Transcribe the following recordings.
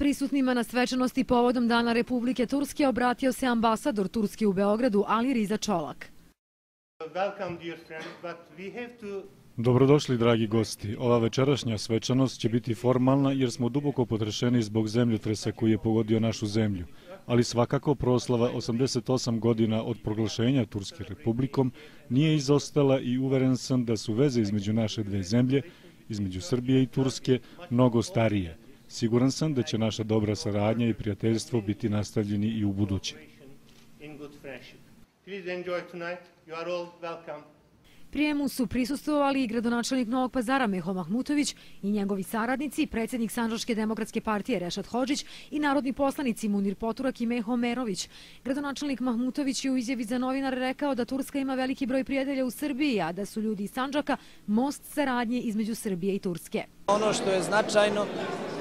Prisutnima na svečanosti povodom Dana Republike Turske obratio se ambasador Turske u Beogradu Ali Riza Čolak. Dobrodošli, dragi gosti. Ova večerašnja svečanost će biti formalna jer smo duboko potrešeni zbog zemljotresa koji je pogodio našu zemlju. Ali svakako proslava 88 godina od proglašenja Turske republikom nije izostala i uveren sam da su veze između naše dve zemlje, između Srbije i Turske, mnogo starije. Siguran sam da će naša dobra saradnja i prijateljstvo biti nastavljeni i u buduće. Prijemu su prisustovali i gradonačelnik Novog pazara Meho Mahmutović i njegovi saradnici, predsjednik Sanđaške demokratske partije Rešat Hođić i narodni poslanici Munir Poturak i Meho Merović. Gradonačelnik Mahmutović je u izjavi za novinar rekao da Turska ima veliki broj prijatelja u Srbiji, a da su ljudi iz Sanđaka most saradnje između Srbije i Turske. Ono što je značajno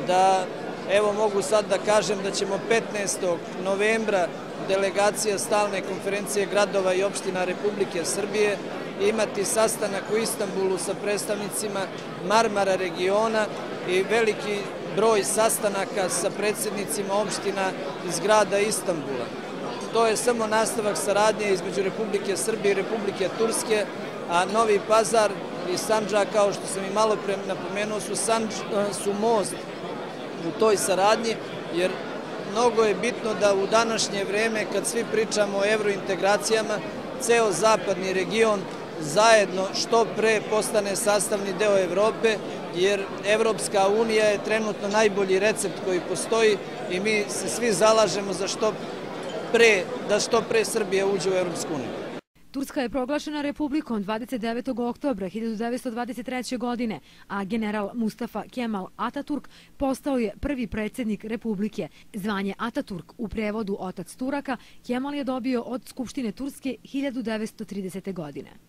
da evo mogu sad da kažem da ćemo 15. novembra delegacija stalne konferencije gradova i opština Republike Srbije imati sastanak u Istanbulu sa predstavnicima Marmara regiona i veliki broj sastanaka sa predsjednicima opština iz grada Istanbula. To je samo nastavak saradnje između Republike Srbije i Republike Turske, a Novi Pazar i Sanđa, kao što sam i malo pre napomenuo, su, Sanđ, su most u toj saradnji, jer mnogo je bitno da u današnje vreme, kad svi pričamo o evrointegracijama, ceo zapadni region zajedno što pre postane sastavni deo Evrope, jer Evropska unija je trenutno najbolji recept koji postoji i mi se svi zalažemo za što pre, da što pre Srbija uđe u Evropsku uniju. Turska je proglašena republikom 29. oktobra 1923. godine, a general Mustafa Kemal Ataturk postao je prvi predsjednik republike. Zvanje Ataturk u prevodu otac Turaka Kemal je dobio od Skupštine Turske 1930. godine.